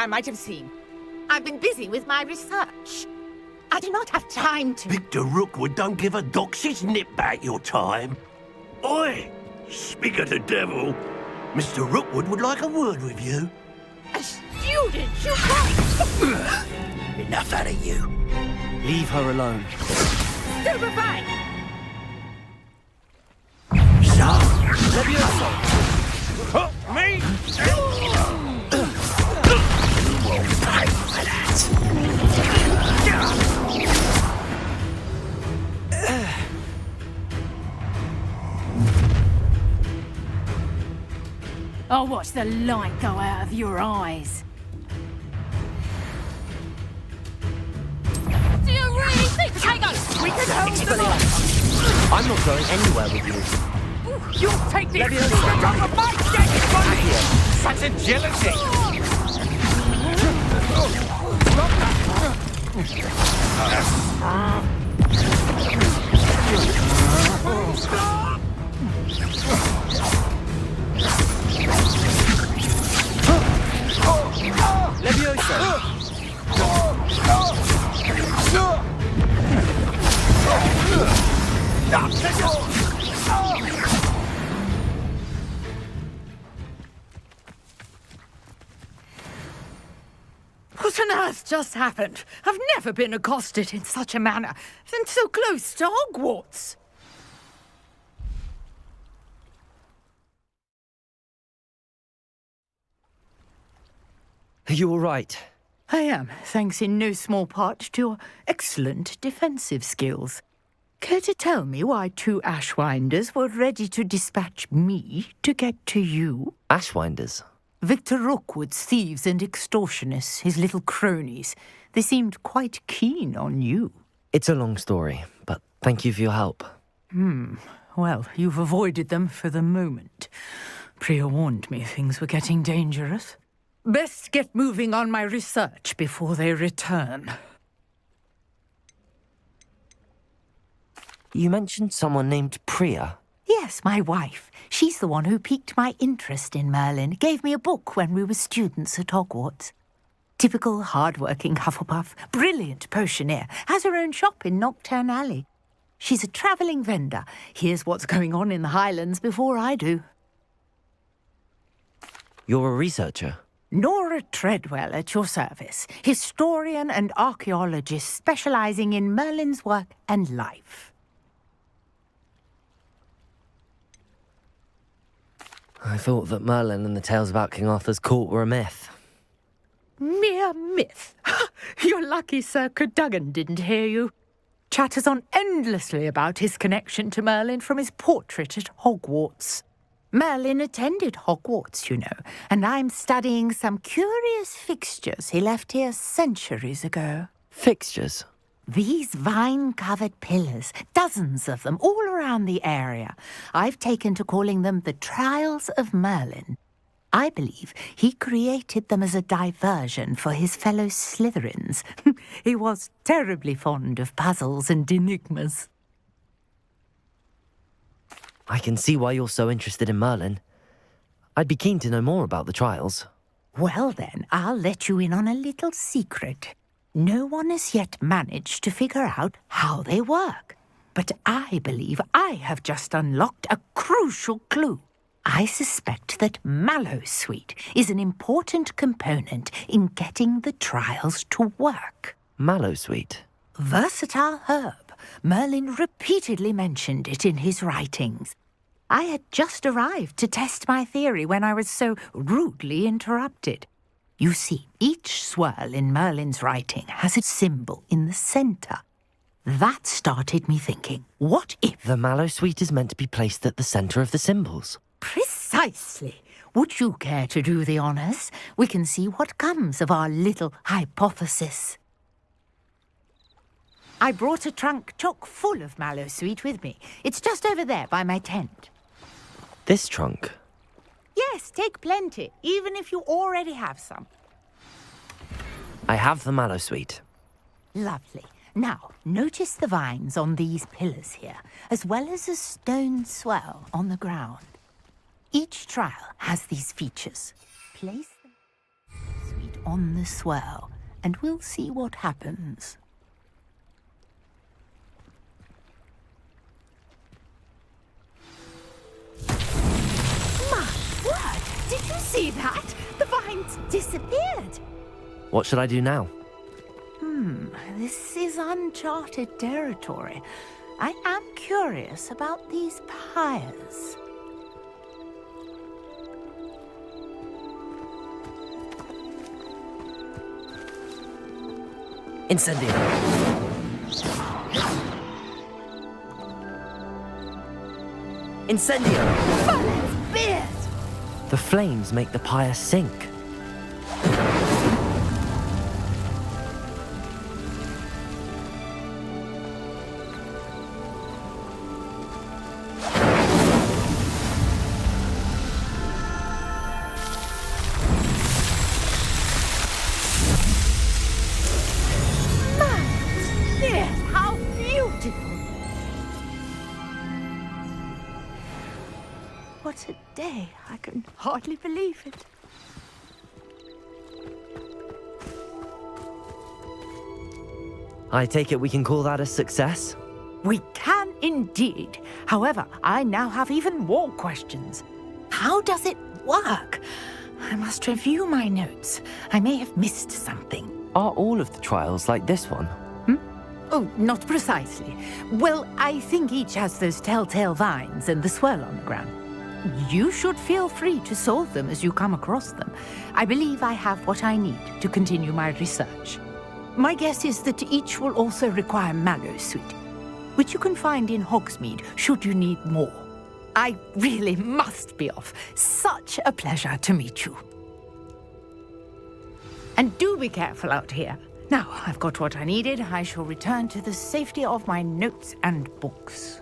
I might have seen. I've been busy with my research. I do not have time to... Victor Rookwood don't give a doxy's nip back your time. Oi! Speak of the devil. Mr. Rookwood would like a word with you. A student, you can't... Enough out of you. Leave her alone. Stupefy! So, Levioso! me? Oh, I'll watch the light go out of your eyes. Do you really think, Potatoes, we can hold them off? I'm not going anywhere with you. You'll take secret off of my dead body! Such agility! Levioso! What on earth just happened? I've never been accosted in such a manner, and so close to Hogwarts. Are you all right? I am, thanks in no small part to your excellent defensive skills. Care to tell me why two Ashwinders were ready to dispatch me to get to you? Ashwinders. Victor Rookwood's thieves and extortionists, his little cronies. They seemed quite keen on you. It's a long story, but thank you for your help. Hmm. Well, you've avoided them for the moment. Priya warned me things were getting dangerous. Best get moving on my research before they return. You mentioned someone named Priya. Yes, my wife. She's the one who piqued my interest in Merlin, gave me a book when we were students at Hogwarts. Typical hard-working Hufflepuff, brilliant potioneer, has her own shop in Knockturn Alley. She's a travelling vendor. Here's what's going on in the Highlands before I do. You're a researcher. Nora Treadwell at your service, historian and archaeologist specialising in Merlin's work and life. I thought that Merlin and the tales about King Arthur's court were a myth. Mere myth. You're lucky Sir Cadogan didn't hear you. Chatters on endlessly about his connection to Merlin from his portrait at Hogwarts. Merlin attended Hogwarts, you know, and I'm studying some curious fixtures he left here centuries ago. Fixtures. These vine covered pillars, dozens of them all around the area. I've taken to calling them the Trials of Merlin. I believe he created them as a diversion for his fellow Slytherins. he was terribly fond of puzzles and enigmas. I can see why you're so interested in Merlin. I'd be keen to know more about the trials. Well, then, I'll let you in on a little secret. No one has yet managed to figure out how they work. But I believe I have just unlocked a crucial clue. I suspect that Mallowsweet is an important component in getting the trials to work. Mallowsweet? Versatile herb. Merlin repeatedly mentioned it in his writings. I had just arrived to test my theory when I was so rudely interrupted. You see, each swirl in Merlin's writing has a symbol in the centre. That started me thinking, what if? The Mallowsweet is meant to be placed at the centre of the symbols. Precisely. Would you care to do the honours? We can see what comes of our little hypothesis. I brought a trunk chock full of Mallowsweet with me. It's just over there by my tent. This trunk. Yes, take plenty, even if you already have some. I have the Mallowsweet. Lovely. Now, notice the vines on these pillars here, as well as a stone swell on the ground. Each trial has these features. Place the sweet on the swell, and we'll see what happens. You see that? The vines disappeared. What should I do now? Hmm, this is uncharted territory. I am curious about these pyres. Incendio! Incendio! The flames make the pyre sink. Day! I can hardly believe it. I take it we can call that a success? We can indeed. However, I now have even more questions. How does it work? I must review my notes. I may have missed something. Are all of the trials like this one? Hmm? Oh, not precisely. Well, I think each has those telltale vines and the swirl on the ground. You should feel free to solve them as you come across them. I believe I have what I need to continue my research. My guess is that each will also require Mallowsweet, which you can find in Hogsmeade should you need more. I really must be off. Such a pleasure to meet you. And do be careful out here. Now I've got what I needed. I shall return to the safety of my notes and books.